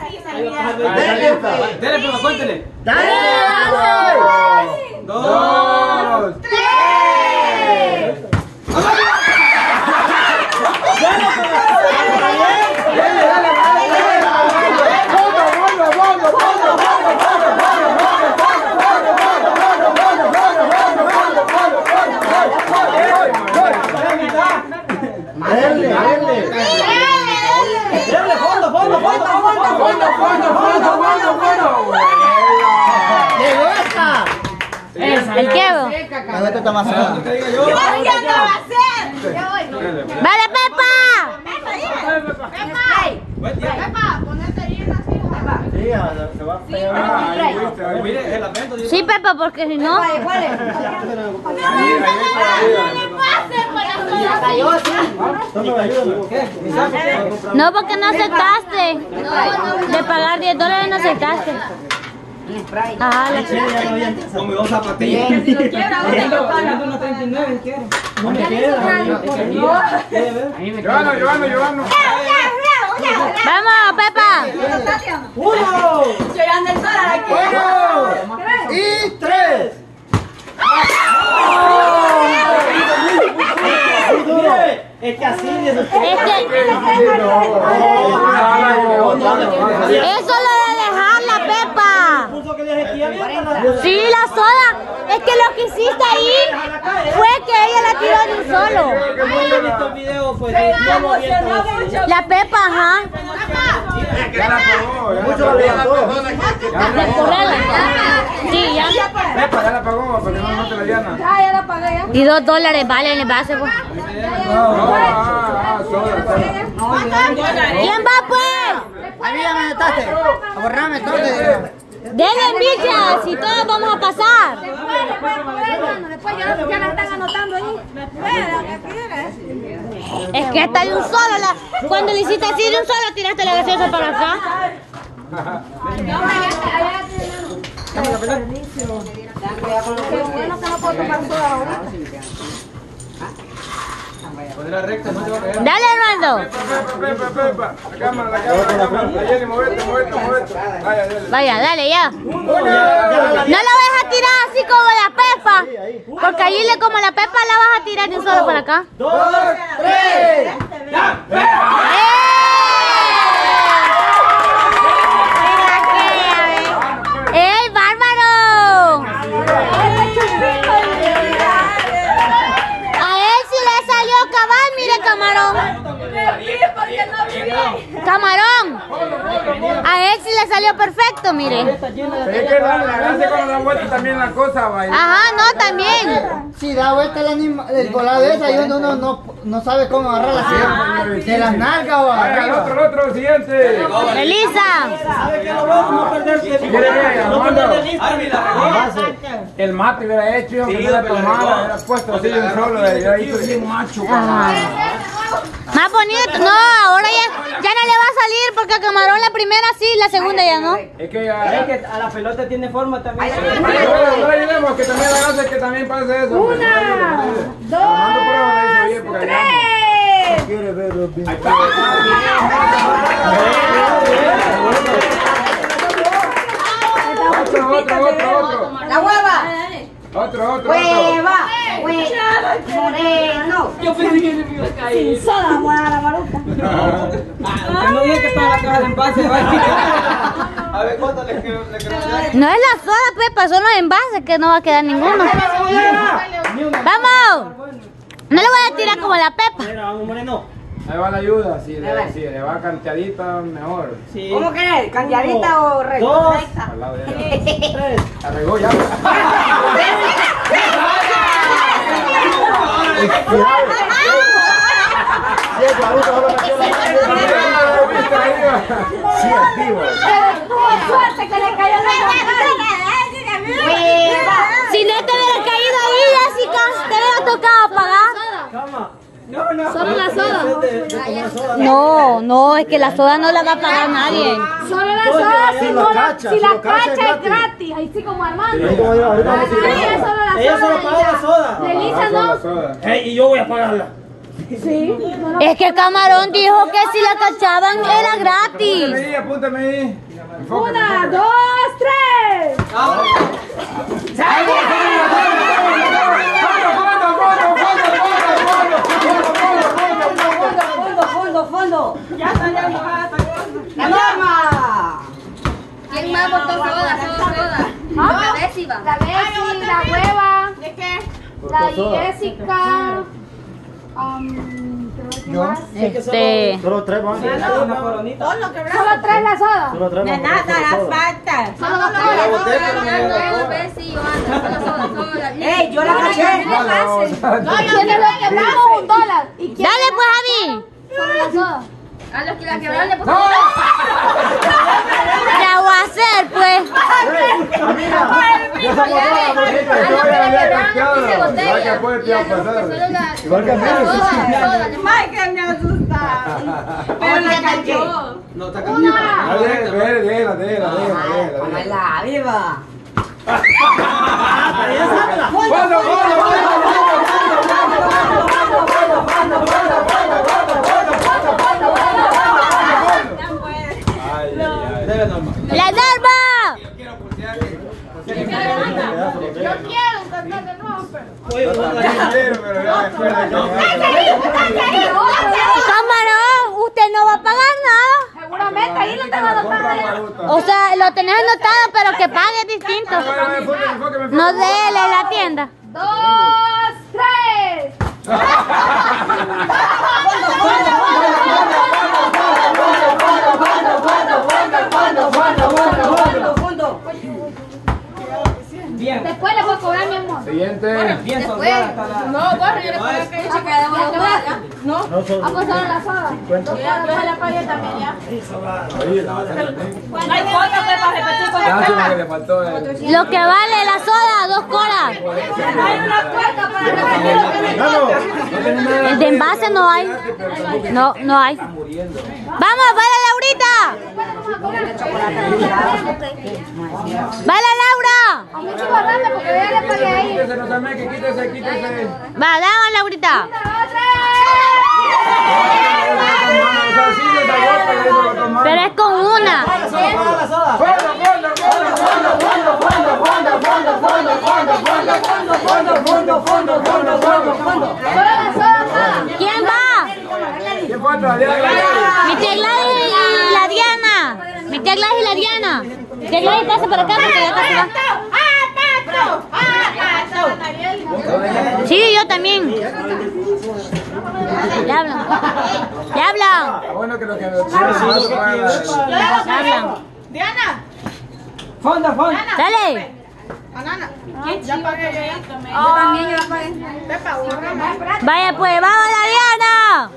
Dale, Pepa, cuéntele. ¡Dale! Dos. ¡Dale, dale! Dale, bueno, bueno, esta. El. Vale, Pepa. Pepa, Sí, Pepa, porque si no. No, porque no aceptaste. De pagar 10 dólares no aceptaste. No ¡Vamos, Pepa! ¡Uno! Es que así de Es que eso lo de dejar la Pepa. Sí, la soda. Es que lo que hiciste ahí fue que ella la tiró de un solo. pues no. La Pepa, ajá. Mucho. Sí, ya. Pepa, ya la pagó, para que no note la llana. Y dos dólares vale en el base. pues. No. ¿Quién va, pues? A mí ya me. A borrarme todo. de- Denle millas y todos vamos a pasar. Es que esta de un solo. La, cuando le hiciste así de un solo, tiraste la gaseosa para acá. Poner la recta, no te va a caer. Dale, Armando. Pepa, Pepa, Pepa. La cámara, la cámara, la cámara. La Jenny, movete, movete, movete. Vaya, dale. Vaya, dale, ya. No lo vas a tirar así como la Pepa. Porque allí le como la Pepa la vas a tirar de un solo para acá. Dos, tres. ¡Ey, Camarón. A él sí le salió perfecto, mire. Es que la, la gracia cuando da vuelta también la cosa, vaya. Ajá, no, también. Si da vuelta el, anima, el volado esa y uno no, no, no sabe cómo agarrarla así. De las nalgas o el otro, el otro, el siguiente. Elisa. ¿Sabe qué lo bueno? No perder lista. El mate hubiera hecho, yo me hubiera tomado, hubiera puesto así de un solo, hubiera hecho bien macho, Ajá. Más bonito. No, ahora ya, ya no le va a salir porque a camarón la primera sí, la segunda ya no. Es que ya... que a la pelota tiene forma también. No, no la ayudemos, que también la es que también pase eso. Una, dos, tres. Otro, otro, otro. La hueva. Otro, otro, otro. Hueva. Hueva. Moreno. Sin soda, la maruta. No dije que estaba la caja de envase. A ver, ¿cuánto le? No es la soda, Pepa, son los envases que no va a quedar ninguno. ¡Vamos! No le voy a tirar como la Pepa. Mira, vamos, Moreno. Ahí va la ayuda, si le, si le va cantadita, mejor. Sí. ¿Cómo querés? ¿Candiarita o recta? Dos. Al lado ya. Tres. Arregó ya. Sí, el guaruto solo metió la mano. Sí, la Hueva. Si no te hubiera caído ahí, Jessica, te hubiera tocado. Solo la soda. Soda. No, no, es que la soda no la va a pagar nadie. Solo la soda, si no la- cacha, si la cacha, es gratis. Ahí sí como Armando. Ella solo la Ella solo paga la soda. De Elisa no. y yo voy a pagarla. Es que Camarón dijo que si la cachaban era gratis. Apúntame ahí, apúntame ahí. Una, dos, tres. Ya ya ¡La norma! ¿Quién más votó soda? Soda, soda. La Bessie, La Bessie, la hueva. ¿De qué? La Jessica. Yo, este... Solo tres. Solo tres la soda. Solo tres. De nada, las faltas. Solo dos. Ey, yo la caché. No, yo. Dale pues, Javi. Solo la soda soda. Ey, yo la caché. Dale, vamos. ¿Quién le quebramos un dólar? ¿Y quién Dale pues, la? A los que la quebraron le pusieron. La voy a hacer, pues. A mí. Michael me asusta. La. No, está. La viva ay, ay. Debe normal. La norma. Yo quiero cantar de nuevo, de que- Camarón, usted no va a pagar nada. Seguramente ahí lo tengo anotado. O sea, lo tenés anotado, pero que pague distinto. No enfócame. de él en la tienda. Dos, tres. Siguiente. La. No, yo le pongo que dice que debo de pagar, ¿ya? No, No son. ha pasado la soda. Yo se la pagué también ya. Oye, la vas a hacer. No hay foto que para repetir con Lástima que le faltó el- Lo que vale la soda, dos colas. Hay una cuenta para repetir lo que. El de envase no hay. No, no hay. Vamos, vale Laurita! Laura! Va. Pero es con una. ¿Quién va? Va? Y la Ariana. Ya acá. Sí, yo también. Le hablan. Le hablan. Diana. Fonda, fonda. Dale. Ya pagué yo. También. Vaya pues, vamos la Diana.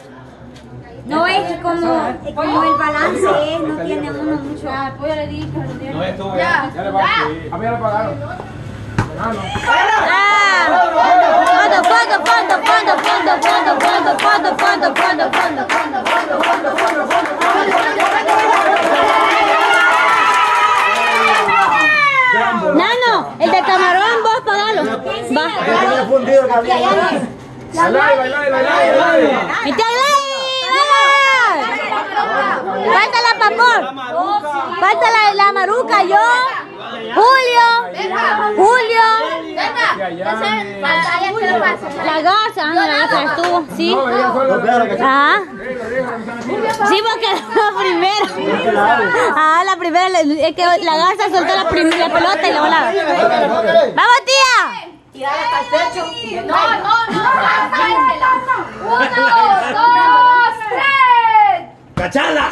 No es como, el balance es, no tiene uno mucho. Ya, pues ya le dije, No ya, ya le Nano, el de camarón vos pagalo. Va. Falta la Papor. Falta la, la Maruca, yo. Julio. Julio. La garza, anda, la garza estuvo, sí. Ah. Sí, porque la primera. Ah, la primera, es que la garza soltó la, primera pelota y la volaba. ¡Vamos, tía! Tirada hasta el techo. No, no, no, Una dos. 我站了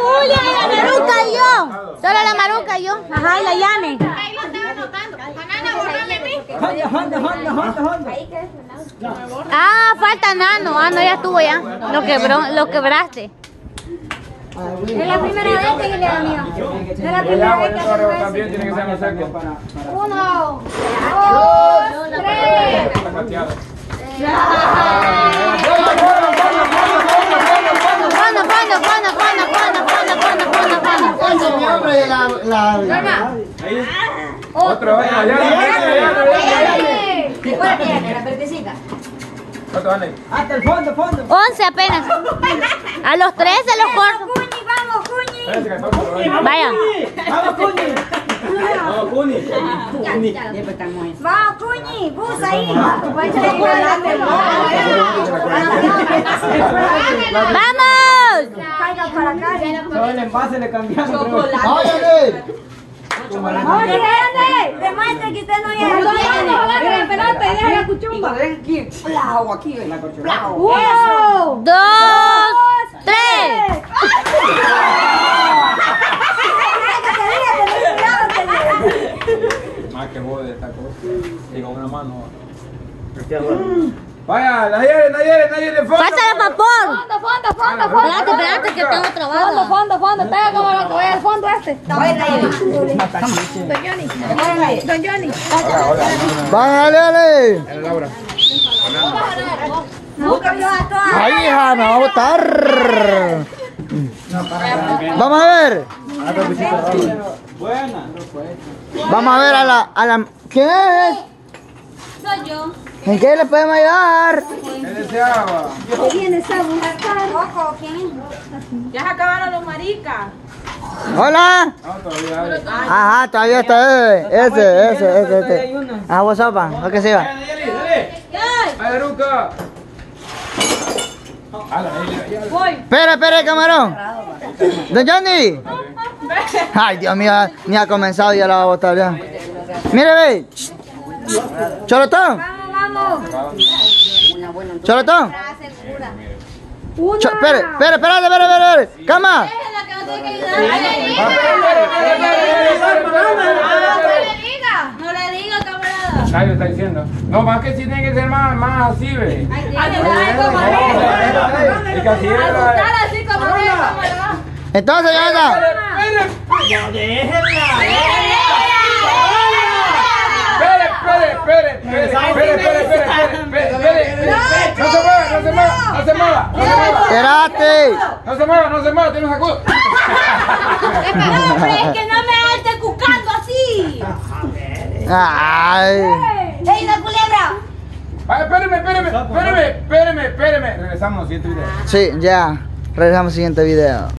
Julia y la Maruca y yo. Solo la Maruca y yo. Ajá, y la Yane. Ahí lo estaba anotando. Banana, borrale a mí. Honda, Honda, Honda, Honda, Honda. Ah, falta Nano. Ah, no, ya estuvo ya. Lo quebró, lo quebraste. Es la primera vez que le da mío. Es la primera vez que ahora hace también tiene que ser más seco. Uno, dos, tres. Mi hombre, la... la... Otro, otro, ya, ya, ya, ya, ya. ¿Cuál tiene? La verdecita. Dale. Hasta el fondo, fondo. 11 apenas. A los 13 los corto. Cuñi, vamos, Cuñi. Vaya. Vamos, Cuni. Vamos, Cuni. Vamos, Cuñi. Bus ahí. ¡Vamos! Caiga para acá. Solo el envase le cambiamos. ¡Váyale! Oye. Demuestre que usted no llega. pelota y deja la cuchumba. Uno, dos, tres. Más que jode esta cosa. Y con una mano. Vaya, Nayeli, Nayeli, Nayeli, fondo. Falta el vapor. Fondo, fondo, fondo, fondo. Espérate, espérate que tengo Fondo, trabajo. fondo, fondo. Está como lo que voy al fondo este. Don Johnny. Don Johnny. ¡Váyale! Eh, Laura. Nunca vio a todas. ¡Ay, hija! ¡Me va a botar! Vamos a ver. Buena. Vamos a ver a la... A la... ¿Quién es? Soy yo. ¿En qué le podemos ayudar? ¿Qué deseaba? a buscar? Coco, ¿quién? Ya se acabaron los maricas. Hola. No, todavía hay. Ajá, todavía está ese, ese, ese, ese, ese. Ah, vos sopa, lo que se va. Espera, espera, camarón. Don Johnny. Ay, Dios mío, ni ha comenzado y ya la va a botar ya. Mire, ve. Cholotón. Vamos, vamos. Cholotón. Cho- espere, espere, espérate, espere, espere, espere. Cama. No le diga, camarada. Nadie está diciendo. No, más que si tiene que ser más, más así, ve. Y que así. Entonces, ya anda. Espere, Espérate. No se mueva, no se mueva, tiene un sacudo. Espera, hombre, es que no me esté cucando así. Ay. ¡Ey, la culebra! Vaya, espéreme, espéreme, espéreme, espéreme, espéreme. Regresamos al siguiente video. Sí, ya. Regresamos al siguiente video.